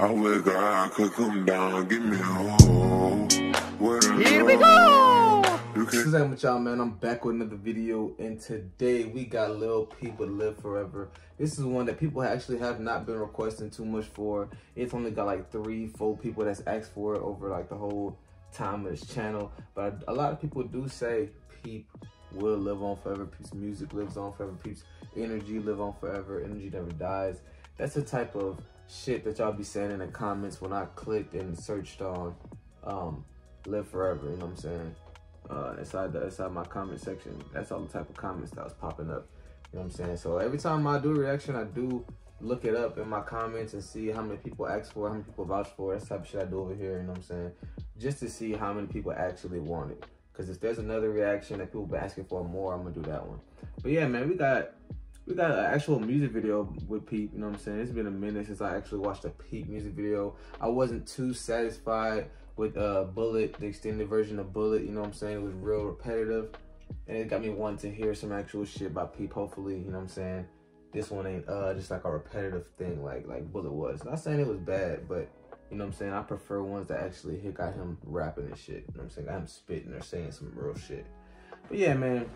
I wish God could come down, give me a hole. Here we go! This is with y'all, man. I'm back with another video, and today we got Lil Peep with Live Forever. This is one that people actually have not been requesting too much for. It's only got like three, four people that's asked for it over like the whole time of this channel. But a lot of people do say Peep will live on forever. Peep's music lives on forever. Peep's energy live on forever. Energy never dies. That's the type of shit that y'all be saying in the comments when I clicked and searched on um, live forever, you know what I'm saying? Uh, inside the inside my comment section, that's all the type of comments that was popping up. You know what I'm saying? So every time I do a reaction, I do look it up in my comments and see how many people ask for, it, how many people vouch for it. That's type of shit I do over here, you know what I'm saying? Just to see how many people actually want it. Because if there's another reaction that people be asking for more, I'm gonna do that one. But yeah, man, we got we got an actual music video with Peep, you know what I'm saying? It's been a minute since I actually watched a Peep music video. I wasn't too satisfied with uh, Bullet, the extended version of Bullet, you know what I'm saying? It was real repetitive. And it got me wanting to hear some actual shit by Peep, hopefully, you know what I'm saying? This one ain't uh, just like a repetitive thing like like Bullet was. Not saying it was bad, but you know what I'm saying? I prefer ones that actually hit got him rapping and shit. You know what I'm saying? Got him spitting or saying some real shit. But yeah, man,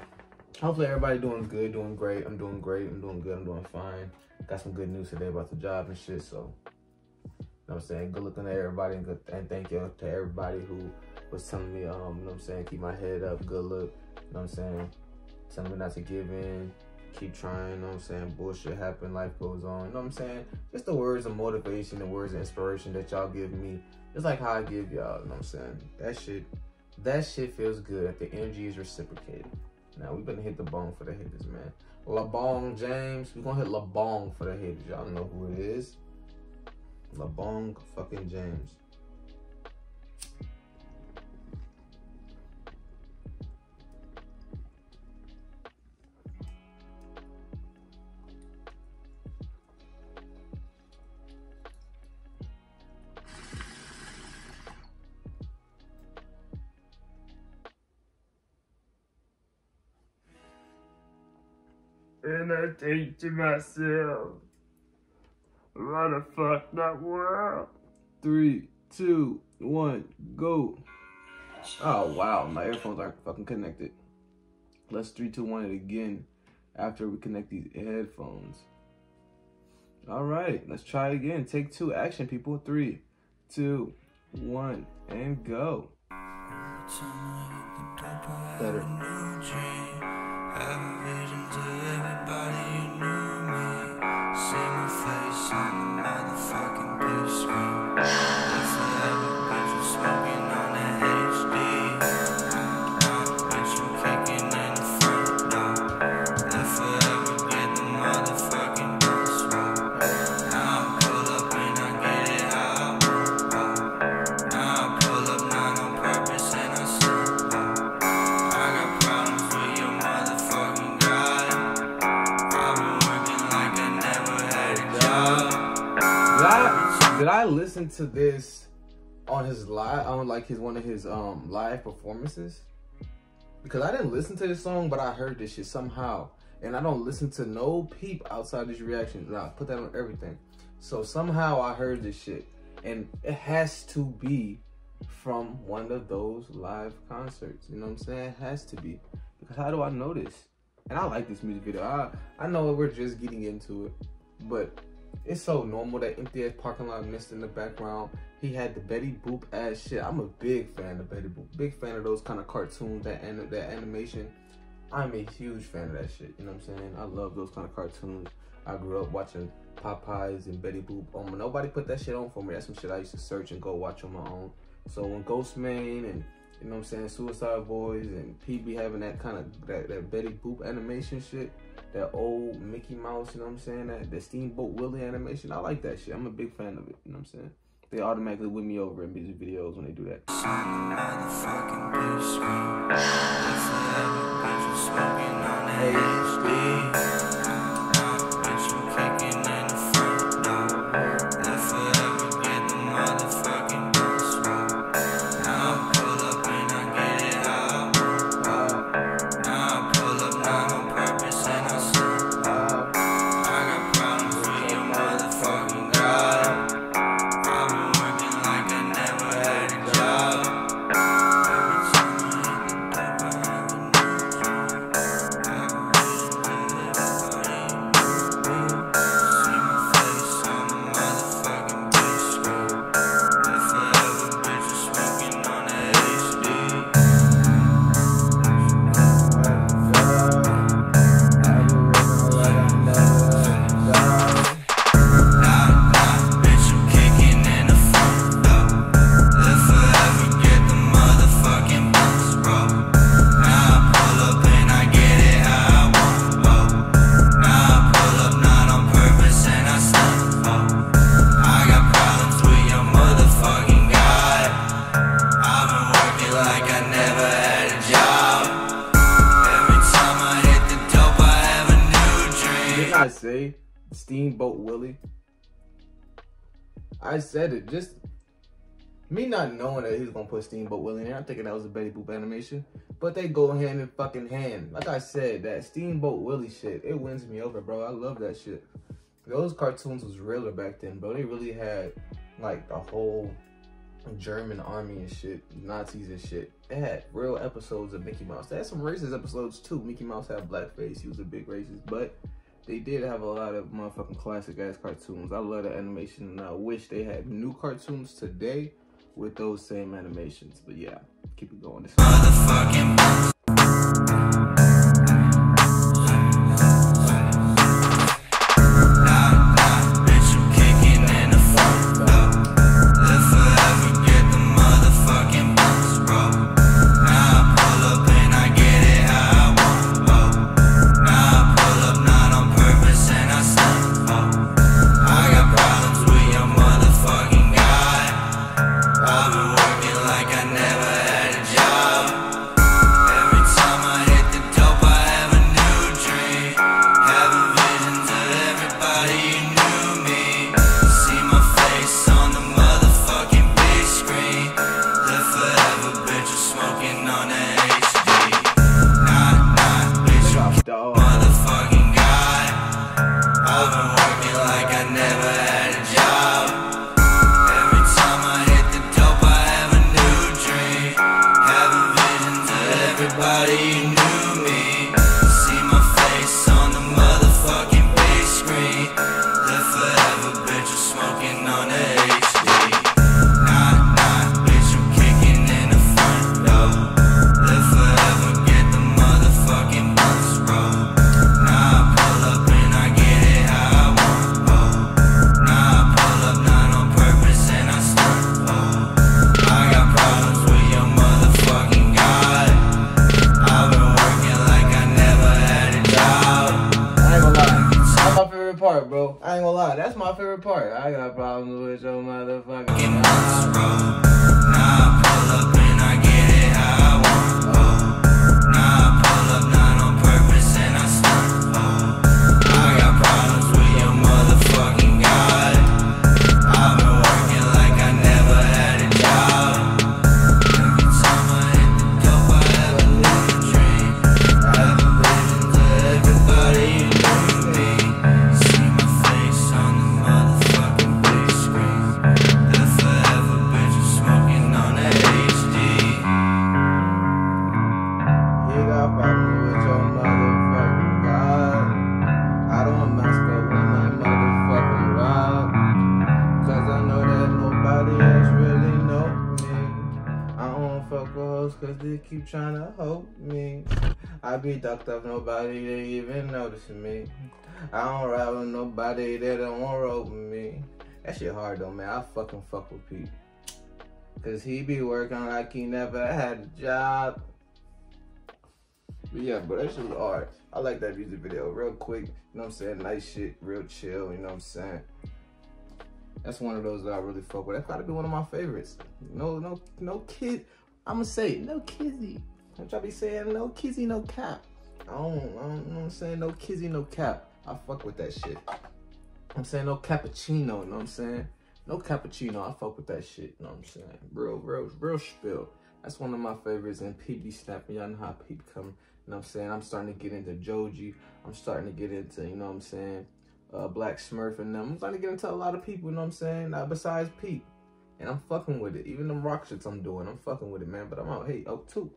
hopefully everybody doing good, doing great. I'm doing great. I'm doing good. I'm doing fine. Got some good news today about the job and shit. So, you know what I'm saying? Good looking at everybody and, good, and thank you to everybody who was telling me, um, you know what I'm saying? Keep my head up, good look. You know what I'm saying? Telling me not to give in, keep trying, you know what I'm saying? Bullshit happen, life goes on. You know what I'm saying? Just the words of motivation, the words of inspiration that y'all give me. Just like how I give y'all, you know what I'm saying? That shit, that shit feels good. If The energy is reciprocated. Now we better hit the bong for the hitters, man. LeBong James, We're gonna hit LeBong for the hitters. Y'all know who it is. LeBong fucking James. And I think to myself, why the fuck not world? Three, two, one, go. Oh wow, my earphones aren't fucking connected. Let's three, two, one it again after we connect these headphones. All right, let's try again. Take two, action, people. Three, two, one, and go. Better body did I listen to this on his live on like his one of his um live performances? Because I didn't listen to this song, but I heard this shit somehow. And I don't listen to no peep outside these reactions. Nah, put that on everything. So somehow I heard this shit. And it has to be from one of those live concerts. You know what I'm saying? It has to be. Because how do I know this? And I like this music video. I, I know we're just getting into it. But it's so normal that empty ass parking lot mist in the background. He had the Betty Boop ass shit. I'm a big fan of Betty Boop. Big fan of those kind of cartoons, that and that animation. I'm a huge fan of that shit. You know what I'm saying? I love those kind of cartoons. I grew up watching Popeyes and Betty Boop. Um, nobody put that shit on for me. That's some shit I used to search and go watch on my own. So when Ghostemane and you know what I'm saying, Suicide Boys and PB having that kind of that, that Betty Boop animation shit, that old Mickey Mouse, you know what I'm saying? That the Steamboat Willie animation. I like that shit. I'm a big fan of it, you know what I'm saying? They automatically win me over in music videos when they do that. Hey, say Steamboat Willie? I said it. Just me not knowing that he's gonna put Steamboat Willie in there. I'm thinking that was a Betty Boop animation, but they go hand in fucking hand. Like I said, that Steamboat Willie shit, it wins me over, bro. I love that shit. Those cartoons was realer back then, bro. They really had like the whole German army and shit, Nazis and shit. They had real episodes of Mickey Mouse. They had some racist episodes too. Mickey Mouse had blackface. He was a big racist, but they did have a lot of motherfucking classic ass cartoons. I love the animation and I wish they had new cartoons today with those same animations. But yeah, keep it going. Favorite part, bro. I ain't gonna lie. That's my favorite part. I got problems with your motherfucking keep trying to hold me. I be ducked up, nobody they even notice me. I don't ride with nobody that don't want roll with me. That shit hard though, man. I fucking fuck with Peep. Cause he be working like he never had a job. But yeah, but that shit was hard. I like that music video. Real quick, you know what I'm saying? Nice shit, real chill, you know what I'm saying? That's one of those that I really fuck with. That's gotta be one of my favorites. No, no, no kid. I'ma say no kizzy. Trying to be saying no kizzy, no cap. I don't, I don't I'm saying? No kizzy, no cap. I fuck with that shit. I'm saying no cappuccino, you know what I'm saying? No cappuccino, I fuck with that shit, you know what I'm saying? Real, real, real spill. That's one of my favorites, and Peep be snapping. Y'all know how Peep come. You know what I'm saying? I'm starting to get into Joji. I'm starting to get into, you know what I'm saying, uh, Black Smurf and them. I'm starting to get into a lot of people, you know what I'm saying, uh, besides Peep. And I'm fucking with it. Even them rock shits I'm doing, I'm fucking with it, man. But I'm out. Hey, oh, two.